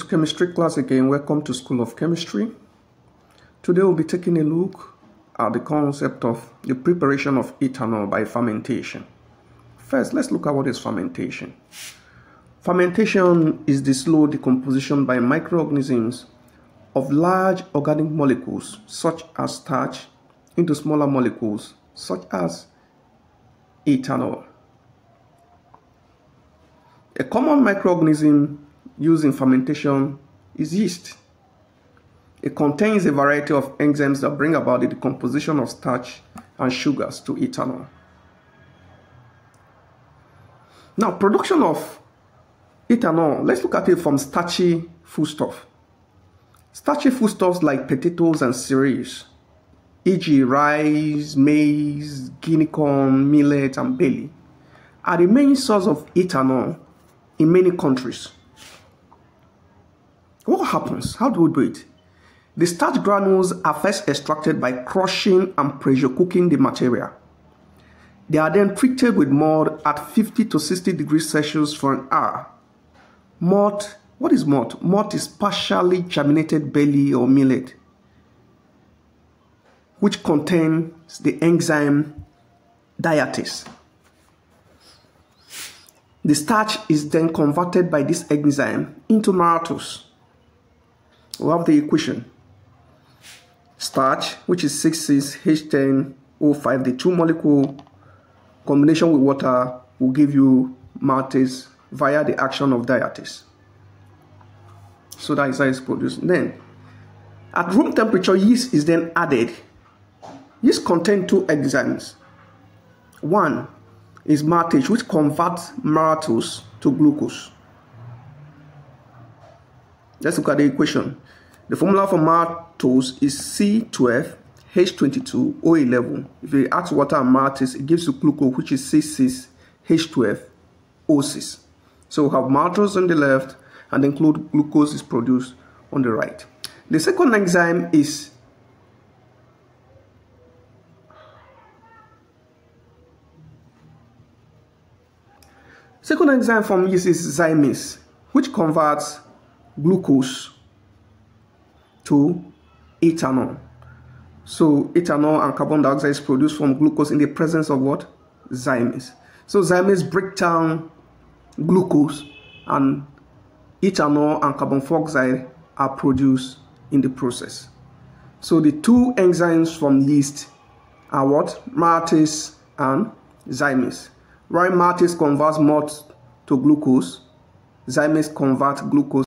Chemistry class again. Welcome to School of Chemistry. Today we'll be taking a look at the concept of the preparation of ethanol by fermentation. First, let's look at what is fermentation. Fermentation is the slow decomposition by microorganisms of large organic molecules such as starch into smaller molecules such as ethanol. A common microorganism used in fermentation is yeast. It contains a variety of enzymes that bring about the decomposition of starch and sugars to ethanol. Now, production of ethanol, let's look at it from starchy foodstuff. Starchy foodstuffs like potatoes and cereals, e.g., rice, maize, guinea corn, millet, and barley, are the main source of ethanol in many countries. What happens? How do we do it? The starch granules are first extracted by crushing and pressure cooking the material. They are then treated with malt at 50 to 60 degrees Celsius for an hour. Malt, what is malt? Malt is partially germinated barley or millet, which contains the enzyme diastase. The starch is then converted by this enzyme into maltose we have the equation. Starch which is C6H10O5 the two molecule combination with water will give you maltase via the action of diastase so that is how it's produced. Then at room temperature yeast is then added. Yeast contain two enzymes. One is maltase which converts maltose to glucose Let's look at the equation. The formula for maltose is C12H22O11. If you add water and maltose, it gives you glucose, which is C6H12O6. So we have maltose on the left, and then glucose is produced on the right. The second enzyme is Second enzyme from yeast is zymase, which converts glucose to ethanol. So ethanol and carbon dioxide is produced from glucose in the presence of what? Zymase. So zymase break down glucose and ethanol and carbon dioxide are produced in the process. So the two enzymes from yeast are what? Maltase and zymase. While maltase converts malt to glucose, zymase converts glucose